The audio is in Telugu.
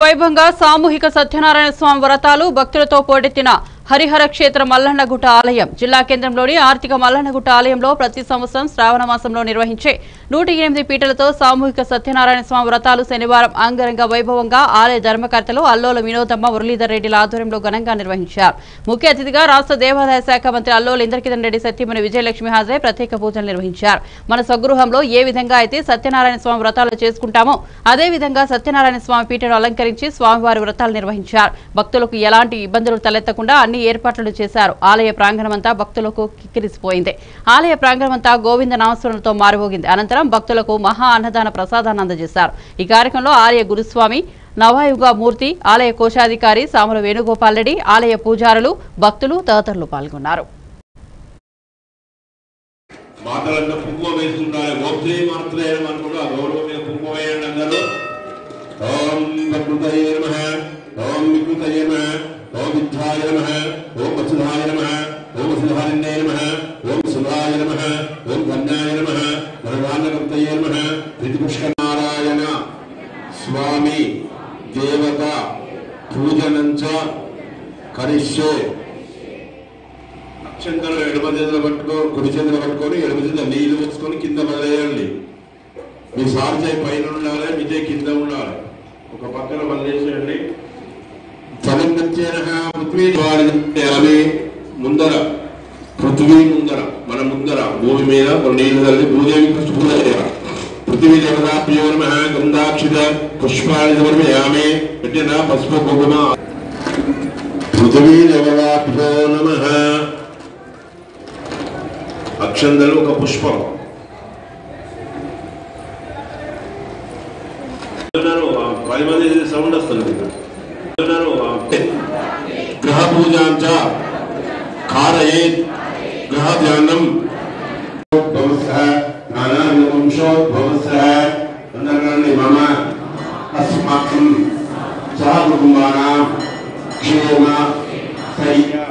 వైభవంగా సామూహిక సత్యనారాయణ స్వామి వ్రతాలు భక్తులతో పోటెత్తిన హరిహర క్షేత్ర మల్లన్నగుట్ట ఆలయం జిల్లా కేంద్రంలోని ఆర్థిక మల్లన్నగుట్ట ఆలయంలో ప్రతి సంవత్సరం శ్రావణ మాసంలో నిర్వహించే నూట ఎనిమిది పీటలతో సామూహిక సత్యనారాయణ స్వామి వ్రతాలు శనివారం అంగరంగ వైభవంగా ఆలయ ధర్మకర్తలు అల్లోల వినోదమ్మ మురళీధర్ రెడ్డిల ఆధ్వర్యంలో ఘనంగా నిర్వహించారు. ముఖ్య అతిథిగా రాష్ట్ర దేవాదాయ శాఖ మంత్రి అల్లోల ఇంద్రకిరణ్ రెడ్డి సత్యమని విజయలక్ష్మి హాజరై ప్రత్యేక పూజలు నిర్వహించారు. మన స్వగృహంలో ఏ విధంగా అయితే సత్యనారాయణ స్వామి వ్రతాలు చేసుకుంటామో అదేవిధంగా సత్యనారాయణ స్వామి పీఠను అలంకరించి స్వామివారి వ్రతాలు నిర్వహించారు. భక్తులకు ఎలాంటి ఇబ్బందులు తలెత్తకుండా అన్ని ఏర్పాట్లు చేశారు. ఆలయ ప్రాంగణమంతా భక్తులకు కిక్కిరిసిపోయింది. ఆలయ ప్రాంగణమంతా గోవింద నామస్మరణతో మారుమోగింది. అనంతరం భక్తులకు మహా అన్నదాన ప్రసాదాన్ని అందజేశారు. ఈ కార్యక్రమంలో ఆలయ గురుస్వామి నవాయుగ మూర్తి ఆలయ కోశాధికారి సామల వేణుగోపాల్ రెడ్డి ఆలయ పూజారులు భక్తులు తదితరులు పాల్గొన్నారు. మాటలంతా కుంకుమ వేస్తుండాలి గోప్తే మాత్రే అని కూడా గౌరవం మీద కుంకుమ వేయండి అందరూ. ఓం ప్రకృతయే ఓం వికృతయే నమ ఓం విద్యాయ నమ ఓం వసుధాయ నమ ఓం వసుధారిణ్యే నమ ఓం సుధాయ నమ ఓం కన్యాయ నమ వరదానకర్తయే నమ ప్రతిపుష్కనారాయణ స్వామి దేవత పూజనంచ కరిష్యే. అక్షంతలు ఎడమ చేతులు పట్టుకో కుడి చేతులు పట్టుకొని ఎడమ చేతులు నీళ్ళు పోసుకొని కింద వదిలేయండి మీ సార్జై పైన ఉండాలి మీదే ఫలం వచ్చేన పృథ్వీ వాడి ముందర పృథ్వీ ముందర మన ముందర భూమి మీద కొన్ని నీళ్లు తల్లి భూదేవి పూజ చేయాలి పృథ్వీ దేవతాభ్యో నమ గంధాక్షిత పుష్పాణి సమర్పయామి పెట్టిన పసుపు కుంకుమ పృథ్వీ దేవతాభ్యో నమ అక్షందలు ఒక పుష్పం అన్నారు, ఆ పది మంది సౌండ్ వస్తుంది మీకు. गृहपूजाञ्च कारयेत् गृहध्यानम् भवसः नानाविधवंशोद्भवसः अन्नकरणे सह कुटुम्बानां क्षेम स्थैर्य